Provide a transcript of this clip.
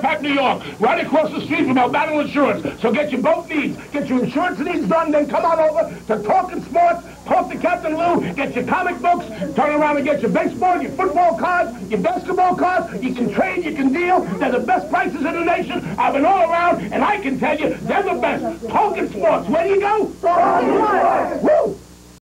Fairfax, New York, right across the street from our battle Insurance. So get your boat needs, get your insurance needs done, then come on over to Talkin' Sports, talk to Captain Lou, get your comic books, turn around and get your baseball, your football cards, your basketball cards. You can trade, you can deal. They're the best prices in the nation. I've been all around, and I can tell you, they're the best. Talkin' Sports, where do you go?